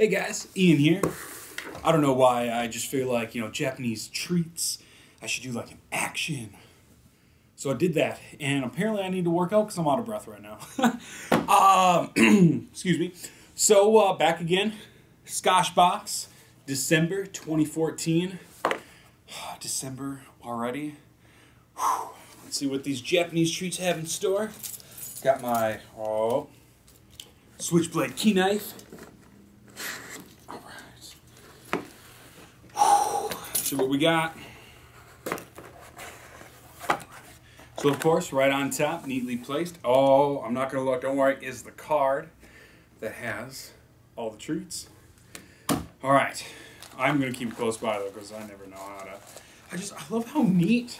Hey guys, Ian here. I don't know why, I just feel like, you know, Japanese treats, I should do like an action. So I did that, and apparently I need to work out because I'm out of breath right now. um, excuse me. So, uh, back again, Skoshbox, December 2014. December already. Whew. Let's see what these Japanese treats have in store. Got my, oh, switchblade key knife. See what we got. So of course, right on top, neatly placed. Oh, I'm not gonna look. Don't worry. Is the card that has all the treats. All right, I'm gonna keep close by though, because I never know how to. I just I love how neat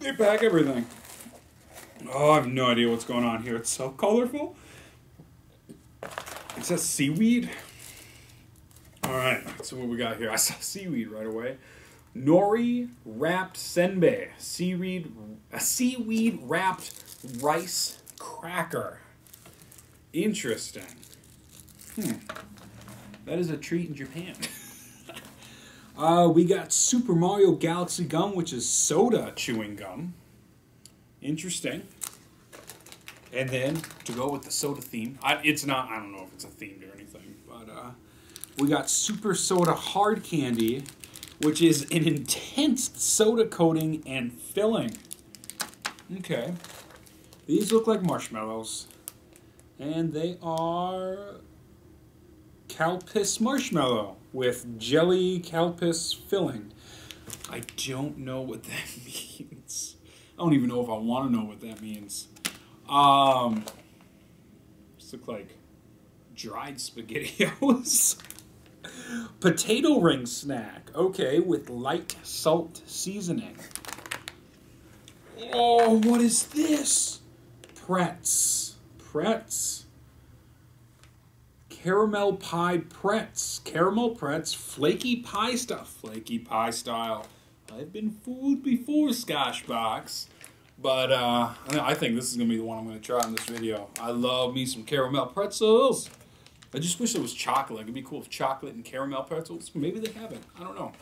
they pack everything. Oh, I have no idea what's going on here. It's so colorful. It says seaweed. All right, so what we got here? I saw seaweed right away. Nori wrapped senbei, seaweed, a seaweed wrapped rice cracker. Interesting. Hmm. That is a treat in Japan. uh, we got Super Mario Galaxy gum, which is soda chewing gum. Interesting. And then to go with the soda theme, I, it's not. I don't know if it's a themed or anything, but. Uh, we got Super Soda Hard Candy, which is an intense soda coating and filling. Okay. These look like marshmallows. And they are Calpis marshmallow with jelly Calpis filling. I don't know what that means. I don't even know if I want to know what that means. Um, this look like dried spaghettios. Potato ring snack. Okay, with light salt seasoning. Oh, what is this? Pretz. Pretz. Caramel pie pretz. Caramel pretz. Flaky pie stuff. Flaky pie style. I've been fooled before, Skoshbox. But uh, I think this is going to be the one I'm going to try in this video. I love me some caramel pretzels. I just wish it was chocolate. It'd be cool if chocolate and caramel pretzels. Maybe they haven't. I don't know.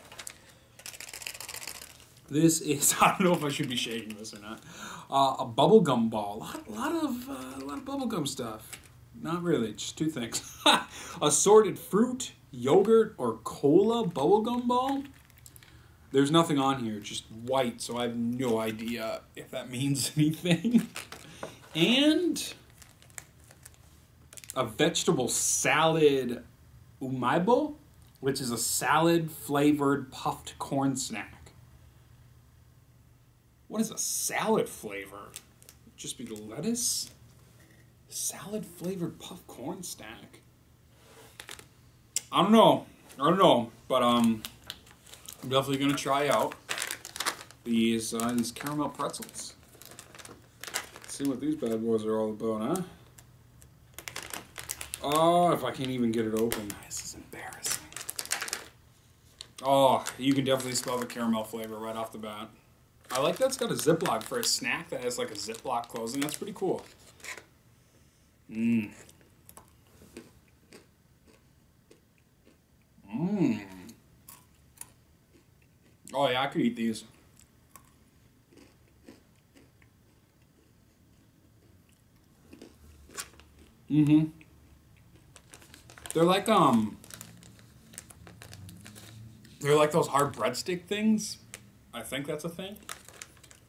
This is, I don't know if I should be shaking this or not. Uh, a bubblegum ball. A lot, lot of, uh, a lot of bubblegum stuff. Not really, just two things. Assorted fruit, yogurt, or cola bubblegum ball. There's nothing on here, just white, so I have no idea if that means anything. and a vegetable salad umaibo, which is a salad flavored puffed corn snack. What is a salad flavor? Just be lettuce? Salad flavored puffed corn snack. I don't know. I don't know, but um, I'm definitely gonna try out these uh, these caramel pretzels. See what these bad boys are all about, huh? Oh, if I can't even get it open. This is embarrassing. Oh, you can definitely smell the caramel flavor right off the bat. I like that it's got a Ziploc for a snack that has like a Ziploc closing. That's pretty cool. Mmm. Mmm. Oh yeah, I could eat these. Mm-hmm. They're like um They're like those hard breadstick things. I think that's a thing.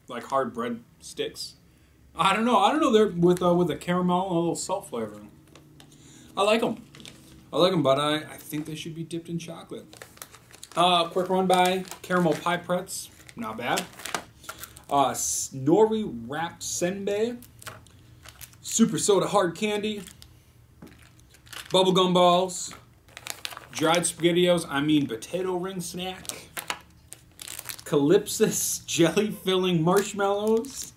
Like hard bread sticks. I don't know. I don't know. They're with uh, with a caramel and a little salt flavor. I like them. I like them, but I, I think they should be dipped in chocolate. Uh, quick run by caramel pie pretz. Not bad. Uh, nori wrapped senbei. Super soda hard candy bubblegum balls, dried SpaghettiOs, I mean potato ring snack, Calypsis jelly filling marshmallows,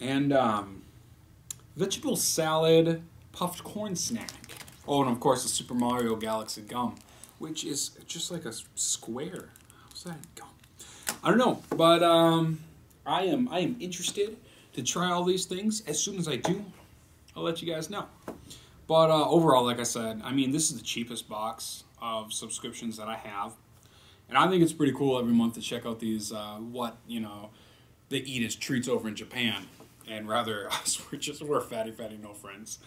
and um, vegetable salad puffed corn snack. Oh, and of course the Super Mario Galaxy gum, which is just like a square. How's that gum? I don't know, but um, I am I am interested to try all these things. As soon as I do, I'll let you guys know. But uh, overall, like I said, I mean, this is the cheapest box of subscriptions that I have, and I think it's pretty cool every month to check out these uh, what you know they eat as treats over in Japan, and rather us we're just we're fatty fatty no friends.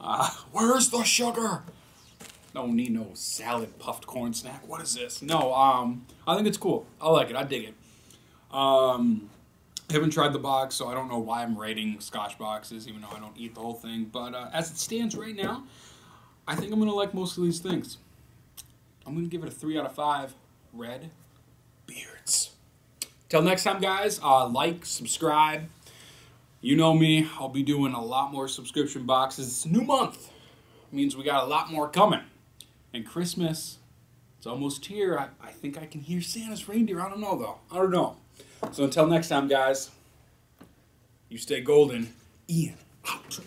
Uh, where's the sugar? Don't need no salad puffed corn snack. What is this? No, um, I think it's cool. I like it. I dig it. Um, haven't tried the box, so I don't know why I'm rating Skoshboxes, even though I don't eat the whole thing. But uh, as it stands right now, I think I'm gonna like most of these things. I'm gonna give it a three out of five. Red beards. Till next time, guys. Uh, like, subscribe. You know me. I'll be doing a lot more subscription boxes. It's a new month. means we got a lot more coming. And Christmas, it's almost here. I, I think I can hear Santa's reindeer. I don't know though. I don't know. So until next time, guys, you stay golden. Ian out.